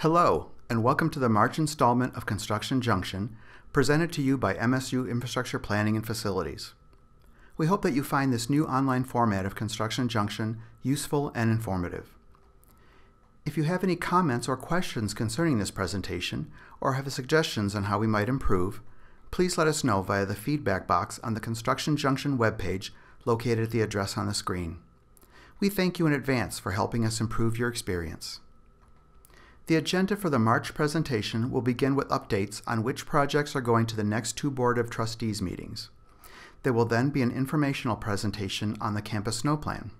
Hello, and welcome to the March installment of Construction Junction, presented to you by MSU Infrastructure Planning and Facilities. We hope that you find this new online format of Construction Junction useful and informative. If you have any comments or questions concerning this presentation, or have suggestions on how we might improve, please let us know via the feedback box on the Construction Junction webpage located at the address on the screen. We thank you in advance for helping us improve your experience. The agenda for the March presentation will begin with updates on which projects are going to the next two Board of Trustees meetings. There will then be an informational presentation on the campus snow plan.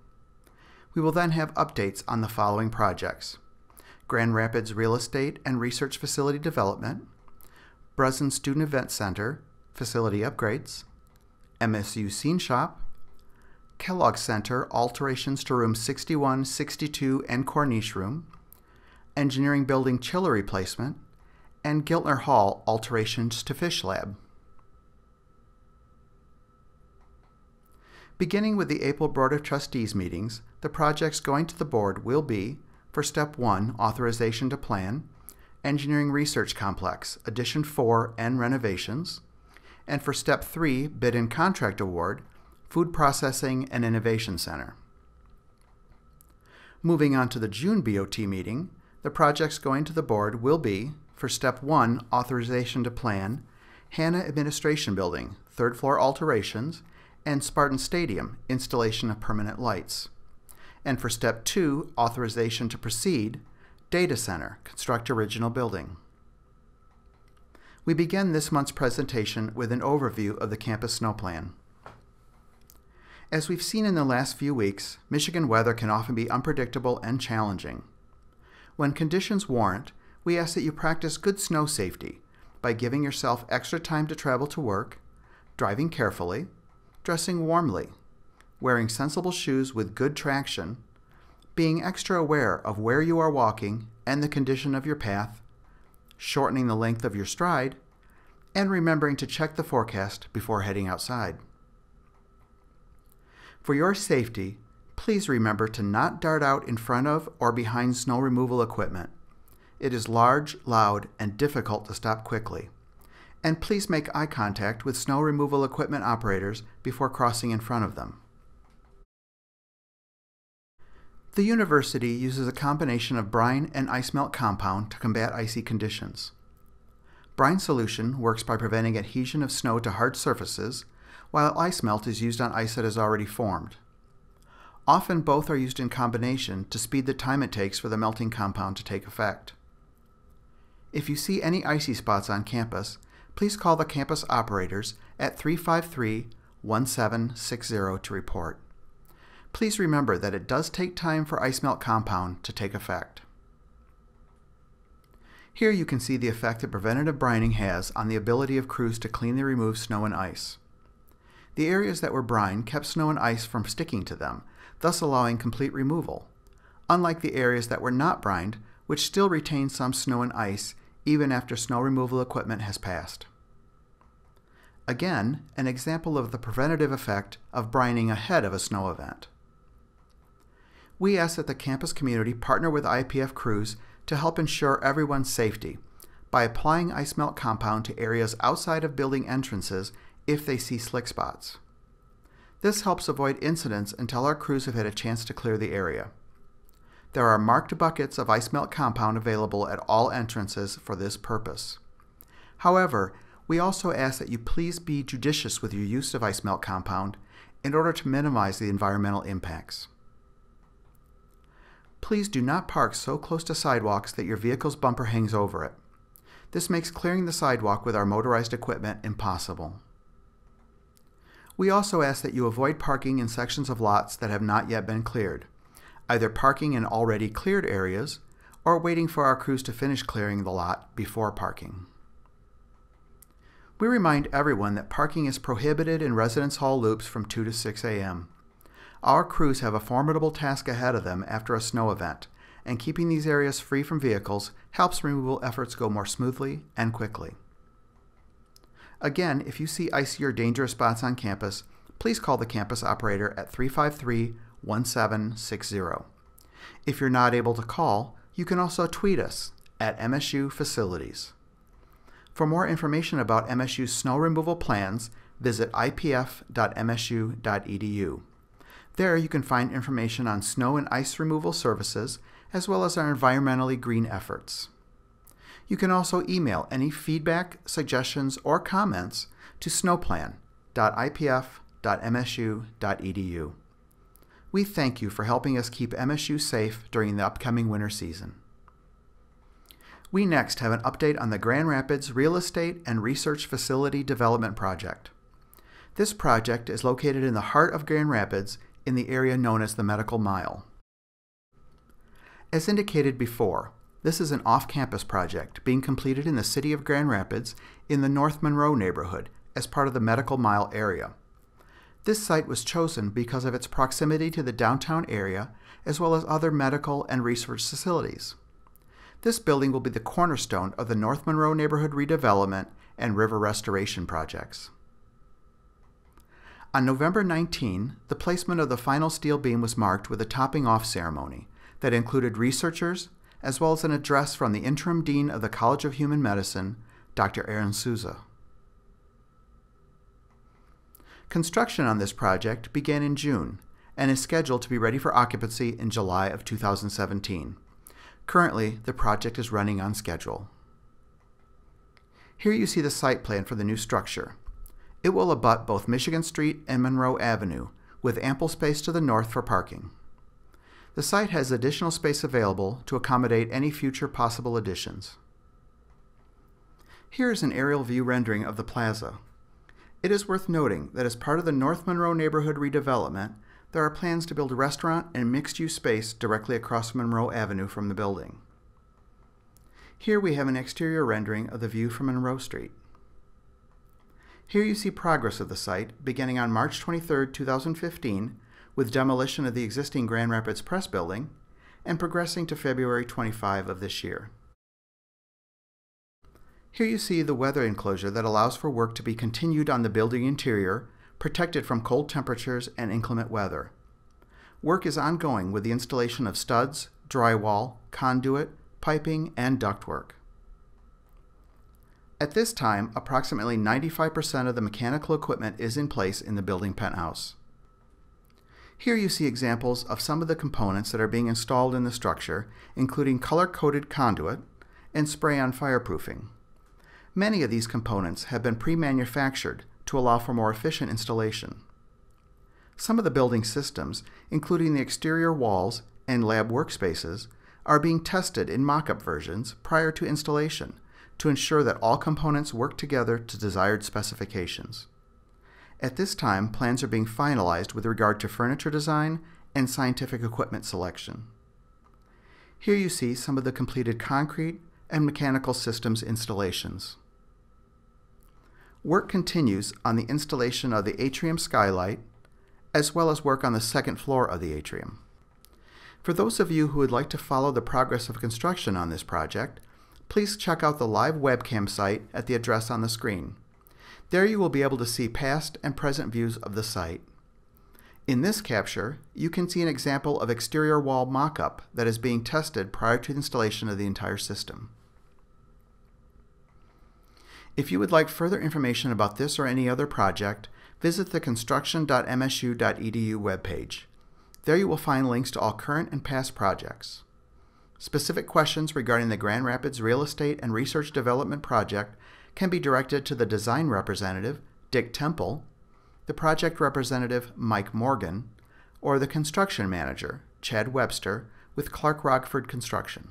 We will then have updates on the following projects. Grand Rapids Real Estate and Research Facility Development, Breslin Student Event Center, Facility Upgrades, MSU Scene Shop, Kellogg Center alterations to Room 61, 62, and Corniche Room, Engineering Building chiller replacement, and Giltner Hall alterations to Fish Lab. Beginning with the April Board of Trustees meetings, the projects going to the board will be, for Step 1, Authorization to Plan, Engineering Research Complex, Addition 4 and renovations, and for Step 3, Bid and Contract Award, Food Processing and Innovation Center. Moving on to the June BOT meeting, the projects going to the board will be, for Step 1, Authorization to Plan, Hannah Administration Building, third floor alterations, and Spartan Stadium, installation of permanent lights. And for Step 2, Authorization to Proceed, Data Center, construct original building. We begin this month's presentation with an overview of the campus snow plan. As we've seen in the last few weeks, Michigan weather can often be unpredictable and challenging. When conditions warrant, we ask that you practice good snow safety by giving yourself extra time to travel to work, driving carefully, dressing warmly, wearing sensible shoes with good traction, being extra aware of where you are walking and the condition of your path, shortening the length of your stride, and remembering to check the forecast before heading outside. For your safety, please remember to not dart out in front of or behind snow removal equipment. It is large, loud, and difficult to stop quickly. And please make eye contact with snow removal equipment operators before crossing in front of them. The university uses a combination of brine and ice melt compound to combat icy conditions. Brine solution works by preventing adhesion of snow to hard surfaces, while ice melt is used on ice that has already formed. Often both are used in combination to speed the time it takes for the melting compound to take effect. If you see any icy spots on campus, please call the campus operators at 353 1760 to report. Please remember that it does take time for ice melt compound to take effect. Here you can see the effect that preventative brining has on the ability of crews to cleanly remove snow and ice. The areas that were brined kept snow and ice from sticking to them, thus allowing complete removal, unlike the areas that were not brined, which still retain some snow and ice even after snow removal equipment has passed. Again, an example of the preventative effect of brining ahead of a snow event. We ask that the campus community partner with IPF crews to help ensure everyone's safety by applying ice melt compound to areas outside of building entrances if they see slick spots. This helps avoid incidents until our crews have had a chance to clear the area. There are marked buckets of ice melt compound available at all entrances for this purpose. However, we also ask that you please be judicious with your use of ice melt compound in order to minimize the environmental impacts. Please do not park so close to sidewalks that your vehicle's bumper hangs over it. This makes clearing the sidewalk with our motorized equipment impossible. We also ask that you avoid parking in sections of lots that have not yet been cleared, either parking in already cleared areas or waiting for our crews to finish clearing the lot before parking. We remind everyone that parking is prohibited in residence hall loops from 2 to 6 a.m. Our crews have a formidable task ahead of them after a snow event, and keeping these areas free from vehicles helps removal efforts go more smoothly and quickly. Again, if you see icy or dangerous spots on campus, please call the campus operator at 353 1760. If you're not able to call, you can also tweet us at MSU facilities. For more information about MSU's snow removal plans, visit ipf.msu.edu. There you can find information on snow and ice removal services, as well as our environmentally green efforts. You can also email any feedback, suggestions, or comments to snowplan.ipf.msu.edu. We thank you for helping us keep MSU safe during the upcoming winter season. We next have an update on the Grand Rapids Real Estate and Research Facility Development Project. This project is located in the heart of Grand Rapids in the area known as the Medical Mile. As indicated before, this is an off-campus project being completed in the city of Grand Rapids in the North Monroe neighborhood as part of the Medical Mile area. This site was chosen because of its proximity to the downtown area as well as other medical and research facilities. This building will be the cornerstone of the North Monroe neighborhood redevelopment and river restoration projects. On November 19, the placement of the final steel beam was marked with a topping off ceremony that included researchers as well as an address from the interim dean of the College of Human Medicine, Dr. Aron Sousa. Construction on this project began in June and is scheduled to be ready for occupancy in July of 2017. Currently, the project is running on schedule. Here you see the site plan for the new structure. It will abut both Michigan Street and Monroe Avenue, with ample space to the north for parking. The site has additional space available to accommodate any future possible additions. Here is an aerial view rendering of the plaza. It is worth noting that as part of the North Monroe neighborhood redevelopment, there are plans to build a restaurant and mixed-use space directly across Monroe Avenue from the building. Here we have an exterior rendering of the view from Monroe Street. Here you see progress of the site beginning on March 23, 2015, with demolition of the existing Grand Rapids Press building, and progressing to February 25 of this year. Here you see the weather enclosure that allows for work to be continued on the building interior, protected from cold temperatures and inclement weather. Work is ongoing with the installation of studs, drywall, conduit, piping, and ductwork. At this time, approximately 95% of the mechanical equipment is in place in the building penthouse. Here you see examples of some of the components that are being installed in the structure, including color-coded conduit and spray-on fireproofing. Many of these components have been pre-manufactured to allow for more efficient installation. Some of the building systems, including the exterior walls and lab workspaces, are being tested in mock-up versions prior to installation to ensure that all components work together to desired specifications. At this time, plans are being finalized with regard to furniture design and scientific equipment selection. Here you see some of the completed concrete and mechanical systems installations. Work continues on the installation of the atrium skylight, as well as work on the second floor of the atrium. For those of you who would like to follow the progress of construction on this project, please check out the live webcam site at the address on the screen. There you will be able to see past and present views of the site. In this capture, you can see an example of exterior wall mock-up that is being tested prior to the installation of the entire system. If you would like further information about this or any other project, visit the construction.msu.edu webpage. There you will find links to all current and past projects. Specific questions regarding the Grand Rapids Real Estate and Research Development Project can be directed to the design representative, Dick Temple, the project representative, Mike Morgan, or the construction manager, Chad Webster, with Clark Rockford Construction.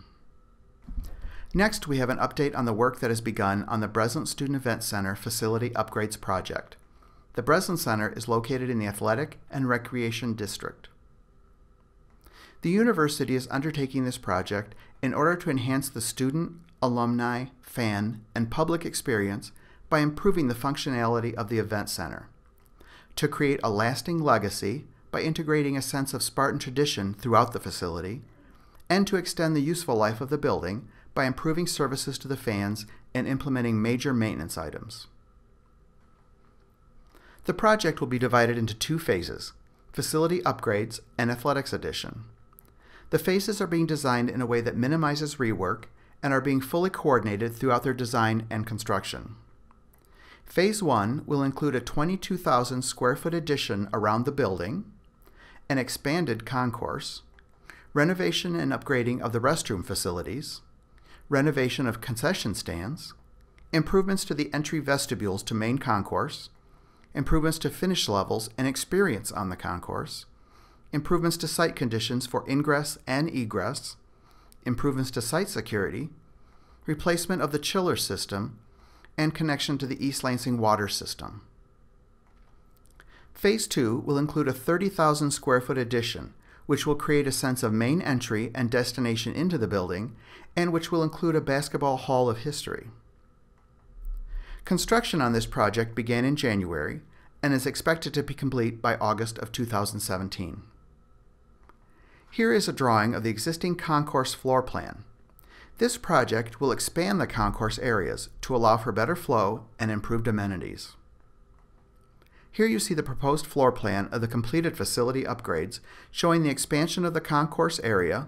Next, we have an update on the work that has begun on the Breslin Student Event Center Facility Upgrades Project. The Breslin Center is located in the Athletic and Recreation District. The university is undertaking this project in order to enhance the student, alumni, fan, and public experience by improving the functionality of the event center. To create a lasting legacy by integrating a sense of Spartan tradition throughout the facility, and to extend the useful life of the building by improving services to the fans and implementing major maintenance items. The project will be divided into two phases, facility upgrades and athletics addition. The phases are being designed in a way that minimizes rework and are being fully coordinated throughout their design and construction. Phase 1 will include a 22,000 square foot addition around the building, an expanded concourse, renovation and upgrading of the restroom facilities, renovation of concession stands, improvements to the entry vestibules to main concourse, improvements to finish levels and experience on the concourse, improvements to site conditions for ingress and egress, improvements to site security, replacement of the chiller system, and connection to the East Lansing water system. Phase 2 will include a 30,000 square foot addition, which will create a sense of main entry and destination into the building, and which will include a basketball hall of history. Construction on this project began in January and is expected to be complete by August of 2017. Here is a drawing of the existing concourse floor plan. This project will expand the concourse areas to allow for better flow and improved amenities. Here you see the proposed floor plan of the completed facility upgrades showing the expansion of the concourse area,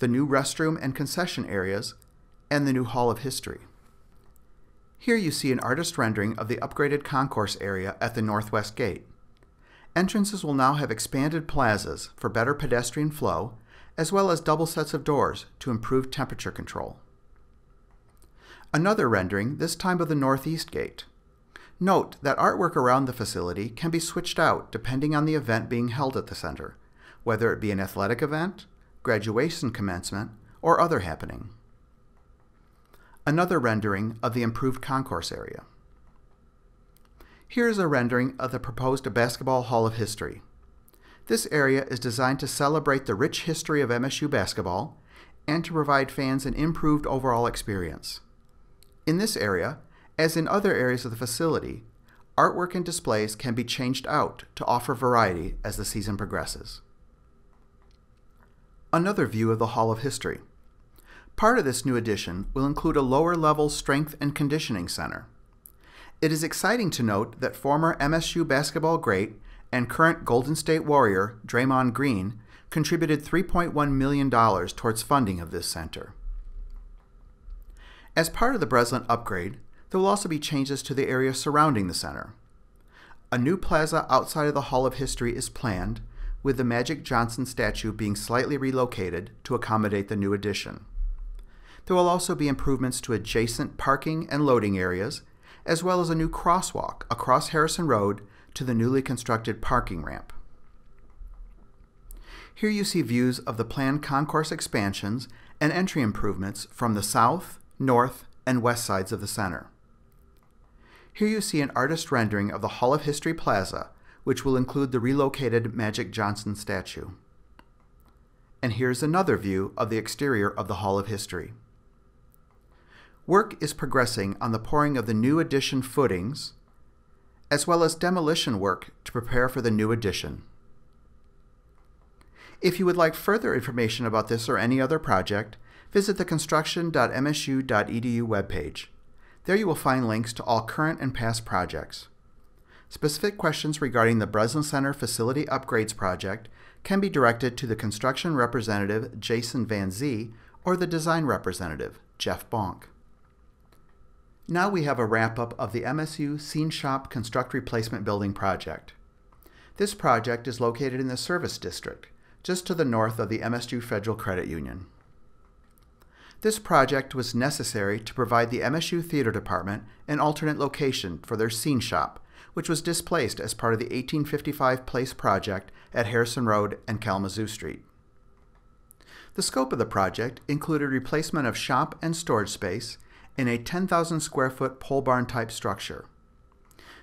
the new restroom and concession areas, and the new Hall of History. Here you see an artist rendering of the upgraded concourse area at the northwest gate. Entrances will now have expanded plazas for better pedestrian flow as well as double sets of doors to improve temperature control. Another rendering, this time of the northeast gate. Note that artwork around the facility can be switched out depending on the event being held at the center, whether it be an athletic event, graduation commencement, or other happening. Another rendering of the improved concourse area. Here is a rendering of the proposed Basketball Hall of History. This area is designed to celebrate the rich history of MSU basketball and to provide fans an improved overall experience. In this area, as in other areas of the facility, artwork and displays can be changed out to offer variety as the season progresses. Another view of the Hall of History. Part of this new addition will include a lower level strength and conditioning center. It is exciting to note that former MSU basketball great and current Golden State Warrior Draymond Green contributed $3.1 million towards funding of this center. As part of the Breslin upgrade, there will also be changes to the area surrounding the center. A new plaza outside of the Hall of History is planned, with the Magic Johnson statue being slightly relocated to accommodate the new addition. There will also be improvements to adjacent parking and loading areas, as well as a new crosswalk across Harrison Road to the newly constructed parking ramp. Here you see views of the planned concourse expansions and entry improvements from the south, north, and west sides of the center. Here you see an artist rendering of the Hall of History Plaza, which will include the relocated Magic Johnson statue. And here's another view of the exterior of the Hall of History. Work is progressing on the pouring of the new addition footings, as well as demolition work to prepare for the new addition. If you would like further information about this or any other project, visit the construction.msu.edu webpage. There you will find links to all current and past projects. Specific questions regarding the Breslin Center Facility Upgrades Project can be directed to the construction representative, Jason Van Zee, or the design representative, Jeff Bonk. Now we have a wrap-up of the MSU Scene Shop Construct Replacement Building project. This project is located in the Service District, just to the north of the MSU Federal Credit Union. This project was necessary to provide the MSU Theater Department an alternate location for their scene shop, which was displaced as part of the 1855 Place project at Harrison Road and Kalamazoo Street. The scope of the project included replacement of shop and storage space in a 10,000 square foot pole barn type structure.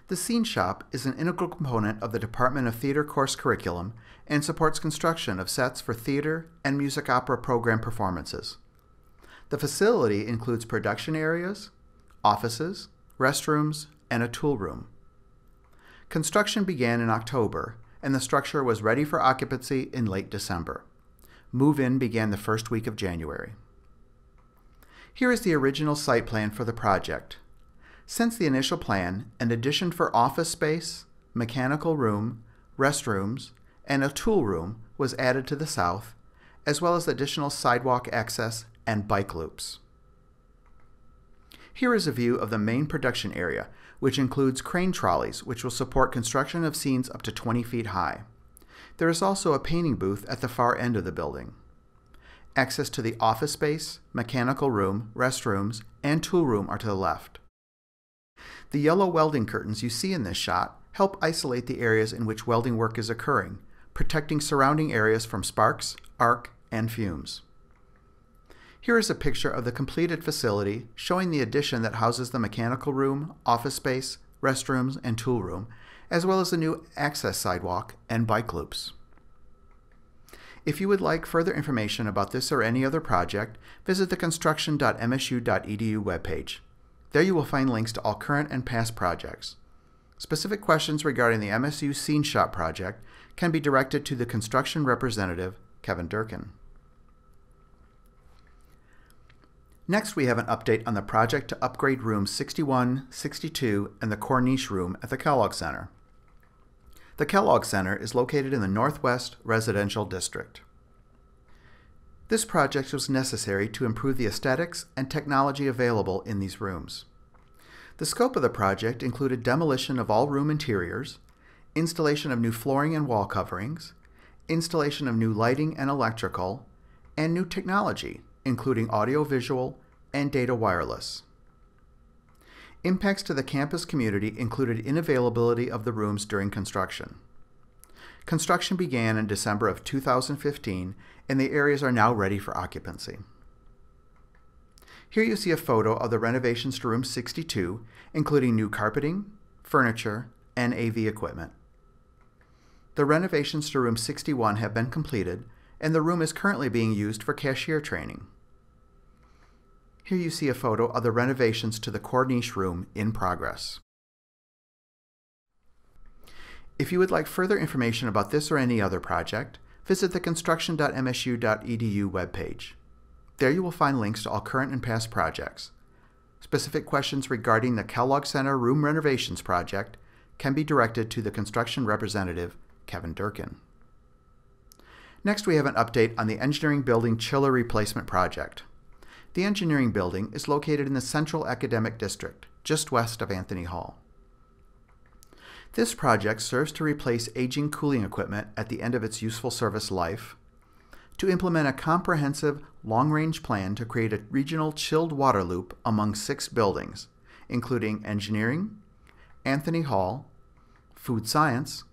The Scene Shop is an integral component of the Department of Theater course curriculum and supports construction of sets for theater and music opera program performances. The facility includes production areas, offices, restrooms, and a tool room. Construction began in October, and the structure was ready for occupancy in late December. Move-in began the first week of January. Here is the original site plan for the project. Since the initial plan, an addition for office space, mechanical room, restrooms, and a tool room was added to the south, as well as additional sidewalk access and bike loops. Here is a view of the main production area, which includes crane trolleys, which will support construction of scenes up to 20 feet high. There is also a painting booth at the far end of the building. Access to the office space, mechanical room, restrooms, and tool room are to the left. The yellow welding curtains you see in this shot help isolate the areas in which welding work is occurring, protecting surrounding areas from sparks, arc, and fumes. Here is a picture of the completed facility showing the addition that houses the mechanical room, office space, restrooms, and tool room, as well as the new access sidewalk and bike loops. If you would like further information about this or any other project, visit the construction.msu.edu webpage. There you will find links to all current and past projects. Specific questions regarding the MSU Scene Shop project can be directed to the construction representative, Kevin Durkin. Next, we have an update on the project to upgrade rooms 61, 62, and the Corniche room at the Kellogg Center. The Kellogg Center is located in the Northwest Residential District. This project was necessary to improve the aesthetics and technology available in these rooms. The scope of the project included demolition of all room interiors, installation of new flooring and wall coverings, installation of new lighting and electrical, and new technology, including audiovisual and data wireless. Impacts to the campus community included inavailability of the rooms during construction. Construction began in December of 2015 and the areas are now ready for occupancy. Here you see a photo of the renovations to room 62, including new carpeting, furniture, and AV equipment. The renovations to room 61 have been completed, and the room is currently being used for cashier training. Here you see a photo of the renovations to the Corniche room in progress. If you would like further information about this or any other project, visit the construction.msu.edu webpage. There you will find links to all current and past projects. Specific questions regarding the Kellogg Center Room Renovations Project can be directed to the construction representative, Kevin Durkin. Next, we have an update on the Engineering Building Chiller Replacement Project. The engineering building is located in the Central Academic District, just west of Anthony Hall. This project serves to replace aging cooling equipment at the end of its useful service life, to implement a comprehensive long-range plan to create a regional chilled water loop among six buildings, including engineering, Anthony Hall, food science,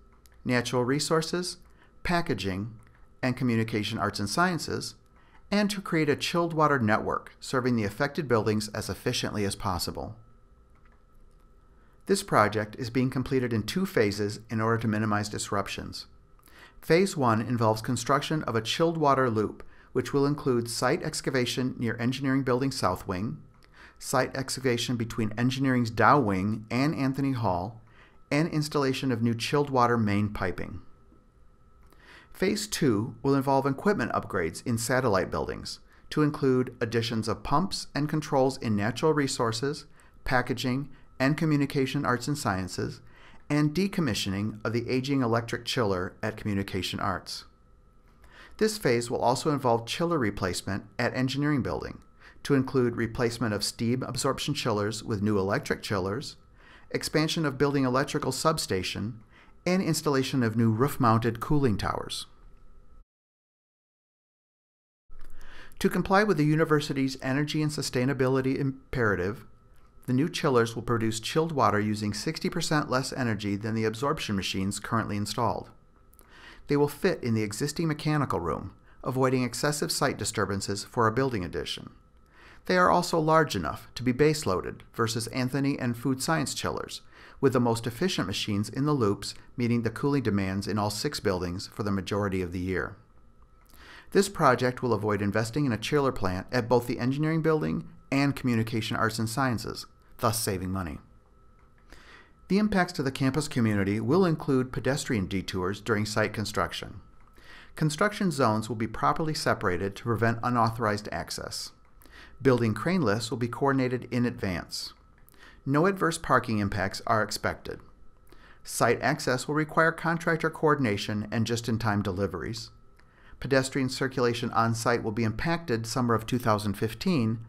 natural resources, packaging, and communication arts and sciences, and to create a chilled water network serving the affected buildings as efficiently as possible. This project is being completed in two phases in order to minimize disruptions. Phase 1 involves construction of a chilled water loop, which will include site excavation near Engineering Building South Wing, site excavation between Engineering's Dow Wing and Anthony Hall, and installation of new chilled water main piping. Phase 2 will involve equipment upgrades in satellite buildings to include additions of pumps and controls in natural resources, packaging, and communication arts and sciences, and decommissioning of the aging electric chiller at Communication Arts. This phase will also involve chiller replacement at Engineering Building to include replacement of steam absorption chillers with new electric chillers, expansion of building electrical substation, and installation of new roof-mounted cooling towers. To comply with the university's energy and sustainability imperative, the new chillers will produce chilled water using 60% less energy than the absorption machines currently installed. They will fit in the existing mechanical room, avoiding excessive site disturbances for a building addition. They are also large enough to be base-loaded versus Anthony and food science chillers, with the most efficient machines in the loops meeting the cooling demands in all six buildings for the majority of the year. This project will avoid investing in a chiller plant at both the engineering building and communication arts and sciences, thus saving money. The impacts to the campus community will include pedestrian detours during site construction. Construction zones will be properly separated to prevent unauthorized access. Building crane lifts will be coordinated in advance. No adverse parking impacts are expected. Site access will require contractor coordination and just-in-time deliveries. Pedestrian circulation on site will be impacted summer of 2015,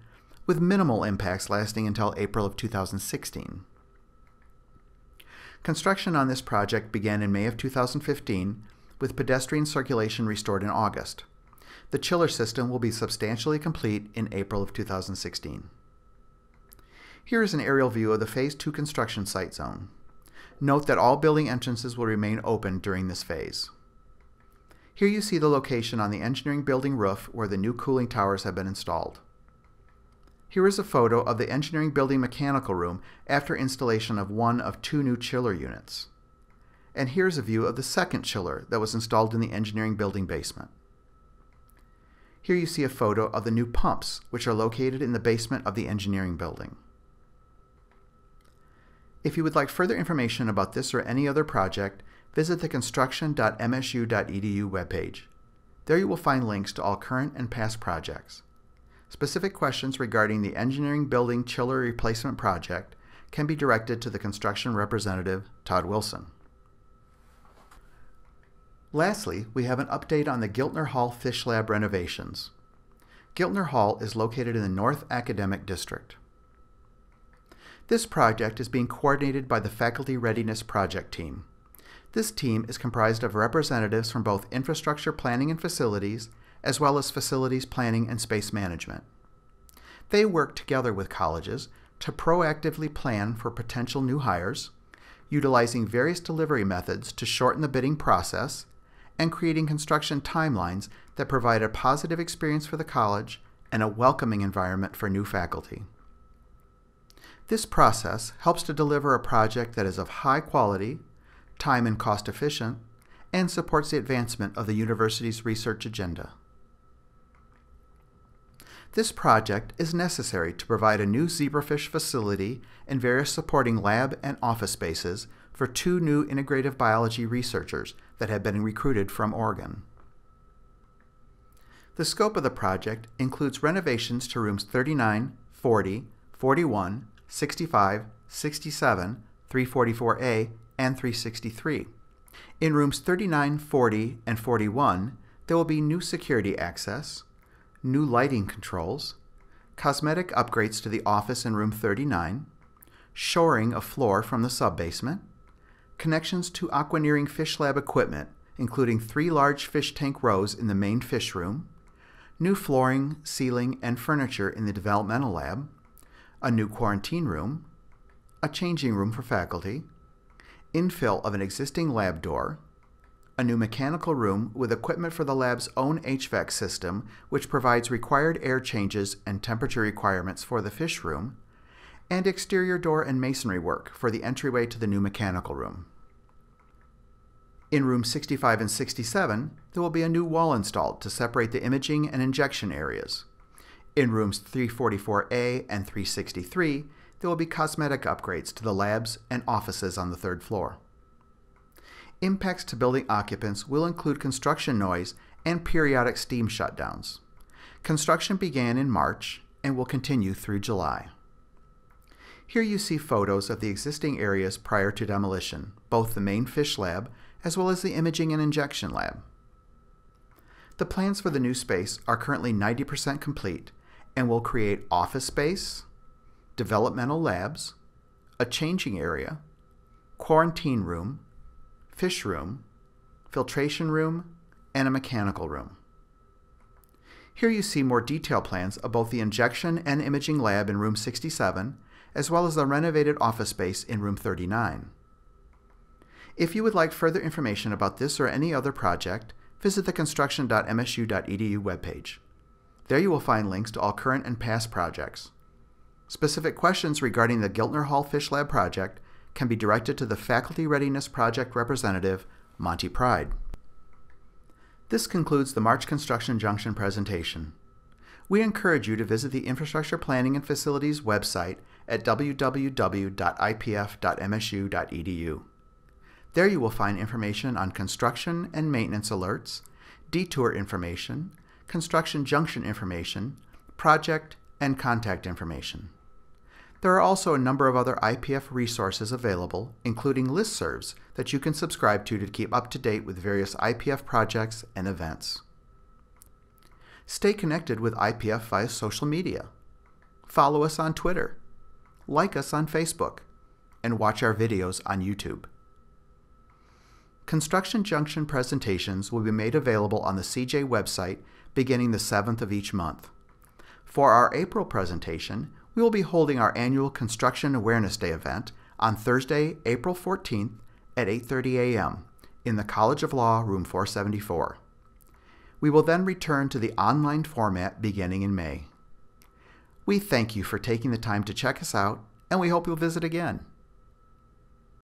with minimal impacts lasting until April of 2016. Construction on this project began in May of 2015, with pedestrian circulation restored in August. The chiller system will be substantially complete in April of 2016. Here is an aerial view of the Phase 2 construction site zone. Note that all building entrances will remain open during this phase. Here you see the location on the engineering building roof where the new cooling towers have been installed. Here is a photo of the engineering building mechanical room after installation of one of two new chiller units. And here's a view of the second chiller that was installed in the engineering building basement. Here you see a photo of the new pumps, which are located in the basement of the engineering building. If you would like further information about this or any other project, visit the construction.msu.edu webpage. There you will find links to all current and past projects. Specific questions regarding the engineering building chiller replacement project can be directed to the construction representative, Todd Wilson. Lastly, we have an update on the Giltner Hall Fish Lab renovations. Giltner Hall is located in the North Academic District. This project is being coordinated by the Faculty Readiness Project Team. This team is comprised of representatives from both infrastructure planning and facilities, as well as facilities planning and space management. They work together with colleges to proactively plan for potential new hires, utilizing various delivery methods to shorten the bidding process, and creating construction timelines that provide a positive experience for the college and a welcoming environment for new faculty. This process helps to deliver a project that is of high quality, time and cost efficient, and supports the advancement of the university's research agenda. This project is necessary to provide a new zebrafish facility and various supporting lab and office spaces for two new integrative biology researchers that have been recruited from Oregon. The scope of the project includes renovations to rooms 39, 40, 41, 65, 67, 344A, and 363. In rooms 39, 40, and 41, there will be new security access, new lighting controls, cosmetic upgrades to the office in room 39, shoring a floor from the sub-basement, connections to aquaneering fish lab equipment, including three large fish tank rows in the main fish room, new flooring, ceiling, and furniture in the developmental lab, a new quarantine room, a changing room for faculty, infill of an existing lab door, a new mechanical room with equipment for the lab's own HVAC system, which provides required air changes and temperature requirements for the fish room, and exterior door and masonry work for the entryway to the new mechanical room. In rooms 65 and 67, there will be a new wall installed to separate the imaging and injection areas. In rooms 344A and 363, there will be cosmetic upgrades to the labs and offices on the third floor. Impacts to building occupants will include construction noise and periodic steam shutdowns. Construction began in March and will continue through July. Here you see photos of the existing areas prior to demolition, both the main fish lab as well as the imaging and injection lab. The plans for the new space are currently 90% complete and will create office space, developmental labs, a changing area, quarantine room, fish room, filtration room, and a mechanical room. Here you see more detailed plans of both the injection and imaging lab in room 67, as well as the renovated office space in room 39. If you would like further information about this or any other project, visit the construction.msu.edu webpage. There you will find links to all current and past projects. Specific questions regarding the Giltner Hall Fish Lab project can be directed to the Faculty Readiness Project representative, Monty Pride. This concludes the March Construction Junction presentation. We encourage you to visit the Infrastructure Planning and Facilities website at www.ipf.msu.edu. There you will find information on construction and maintenance alerts, detour information, construction junction information, project, and contact information. There are also a number of other IPF resources available, including listservs that you can subscribe to to keep up to date with various IPF projects and events. Stay connected with IPF via social media. follow us on Twitter, like us on Facebook, and watch our videos on YouTube. Construction Junction presentations will be made available on the CJ website beginning the 7th of each month. For our April presentation, we will be holding our annual Construction Awareness Day event on Thursday, April 14th at 8:30 a.m. in the College of Law, room 474. We will then return to the online format beginning in May. We thank you for taking the time to check us out, and we hope you'll visit again.